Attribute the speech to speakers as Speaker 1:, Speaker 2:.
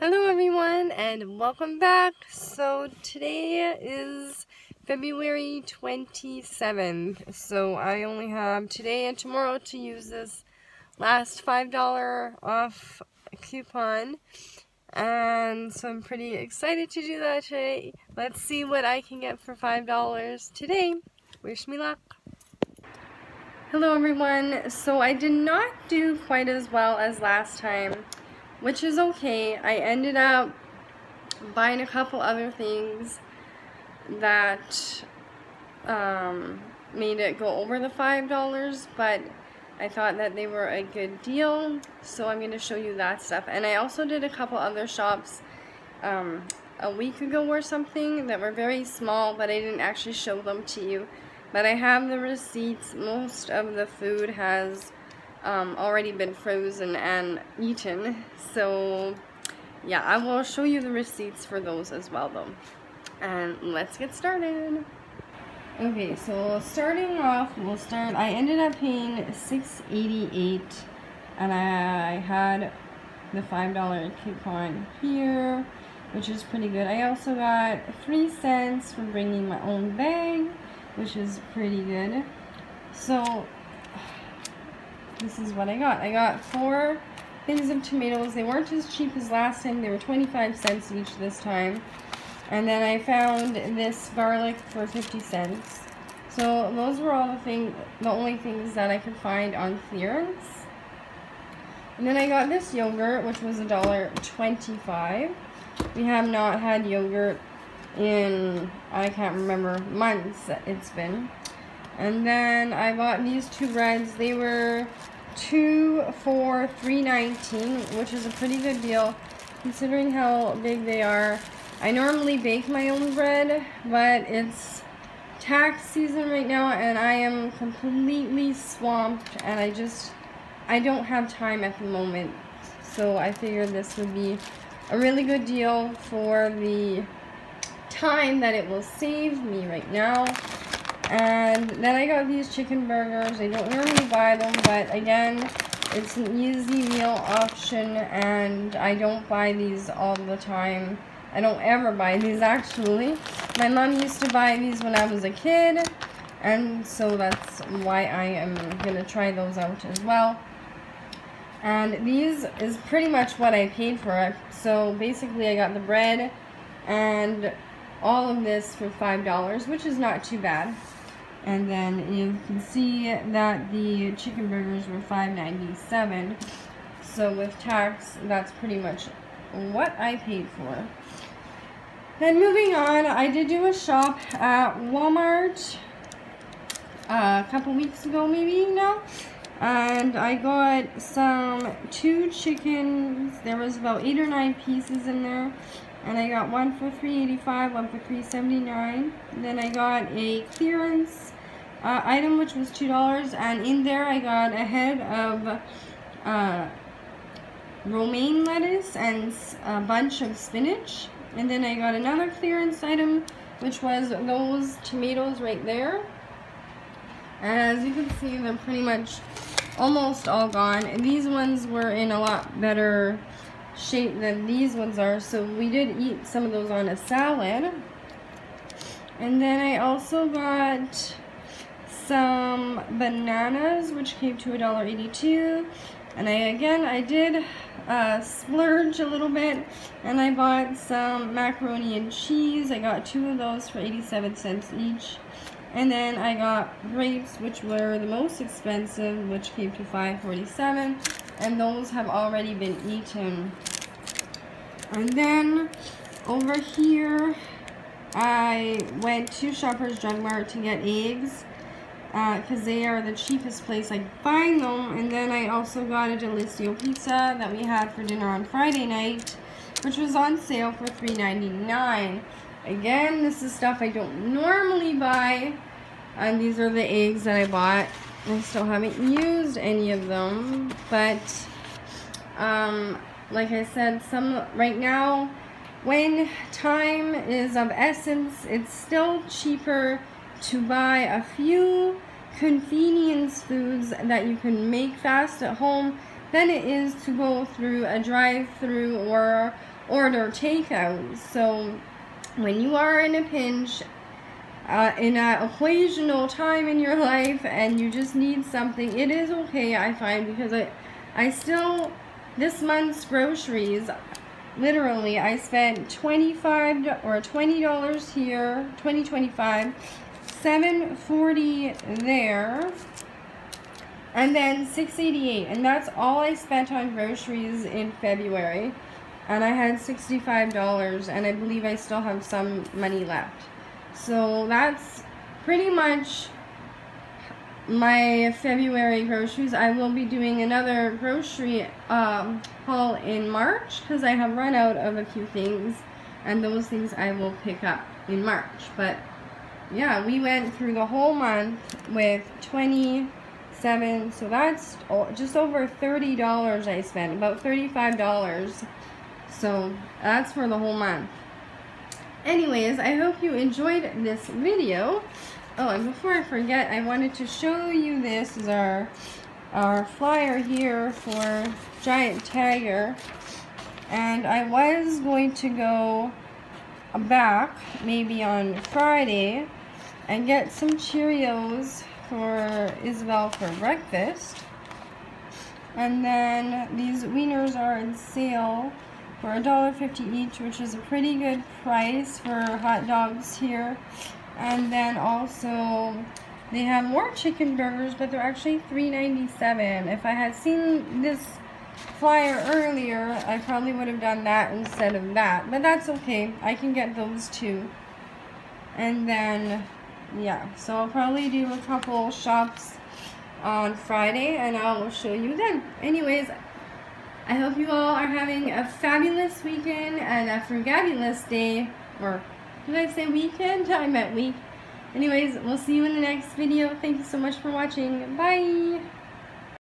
Speaker 1: Hello everyone and welcome back. So today is February 27th. So I only have today and tomorrow to use this last $5 off coupon. And so I'm pretty excited to do that today. Let's see what I can get for $5 today. Wish me luck. Hello everyone. So I did not do quite as well as last time which is okay. I ended up buying a couple other things that um, made it go over the $5, but I thought that they were a good deal, so I'm going to show you that stuff. And I also did a couple other shops um, a week ago or something that were very small, but I didn't actually show them to you. But I have the receipts. Most of the food has um, already been frozen and eaten. So yeah, I will show you the receipts for those as well though. And let's get started. Okay, so starting off, we'll start, I ended up paying six eighty eight, and I had the $5 coupon here, which is pretty good. I also got 3 cents for bringing my own bag, which is pretty good. So this is what I got. I got four things of tomatoes. They weren't as cheap as last time. They were 25 cents each this time. And then I found this garlic for 50 cents. So those were all the thing, the only things that I could find on clearance. And then I got this yogurt, which was a dollar twenty-five. We have not had yogurt in, I can't remember, months it's been. And then I bought these two breads. They were two for three nineteen, which is a pretty good deal considering how big they are. I normally bake my own bread, but it's tax season right now and I am completely swamped and I just I don't have time at the moment. So I figured this would be a really good deal for the time that it will save me right now. And then I got these chicken burgers. I don't normally buy them, but again, it's an easy meal option, and I don't buy these all the time. I don't ever buy these, actually. My mom used to buy these when I was a kid, and so that's why I am going to try those out as well. And these is pretty much what I paid for. it. So basically, I got the bread and all of this for $5, which is not too bad. And then you can see that the chicken burgers were $5.97. So with tax, that's pretty much what I paid for. Then moving on, I did do a shop at Walmart uh, a couple weeks ago maybe now. And I got some two chickens. There was about eight or nine pieces in there and I got one for 385 one for 379 then I got a clearance uh, item which was $2 and in there I got a head of uh, romaine lettuce and a bunch of spinach and then I got another clearance item which was those tomatoes right there and as you can see they're pretty much almost all gone and these ones were in a lot better shape than these ones are. So we did eat some of those on a salad. And then I also got some bananas, which came to $1.82. And I, again, I did uh, splurge a little bit, and I bought some macaroni and cheese. I got two of those for 87 cents each. And then I got grapes, which were the most expensive, which came to 5.47, and those have already been eaten. And then over here, I went to Shoppers Drug Mart to get eggs because uh, they are the cheapest place I can find them. And then I also got a Delissio pizza that we had for dinner on Friday night, which was on sale for $3.99. Again, this is stuff I don't normally buy. And these are the eggs that I bought. I still haven't used any of them, but um, like I said, some right now, when time is of essence, it's still cheaper to buy a few convenience foods that you can make fast at home than it is to go through a drive-through or order takeout. So when you are in a pinch, uh, in an occasional time in your life and you just need something, it is okay, I find, because I, I still, this month's groceries, literally, I spent 25 or $20 here, 20, 25, 740 there, and then 688 and that's all I spent on groceries in February and I had $65 and I believe I still have some money left. So that's pretty much my February groceries. I will be doing another grocery um, haul in March because I have run out of a few things and those things I will pick up in March but yeah we went through the whole month with 20 seven so that's just over $30 I spent about $35 so that's for the whole month. Anyways I hope you enjoyed this video. Oh and before I forget I wanted to show you this is our our flyer here for Giant Tiger. And I was going to go back maybe on Friday and get some Cheerios for Isabel for breakfast. And then these wieners are in sale for $1.50 each, which is a pretty good price for hot dogs here. And then also they have more chicken burgers, but they're actually $3.97. If I had seen this flyer earlier, I probably would have done that instead of that. But that's okay. I can get those too. And then yeah, so I'll probably do a couple shops on Friday and I will show you then. Anyways, I hope you all are having a fabulous weekend and a fabulous day. Or did I say weekend? I meant week. Anyways, we'll see you in the next video. Thank you so much for watching. Bye!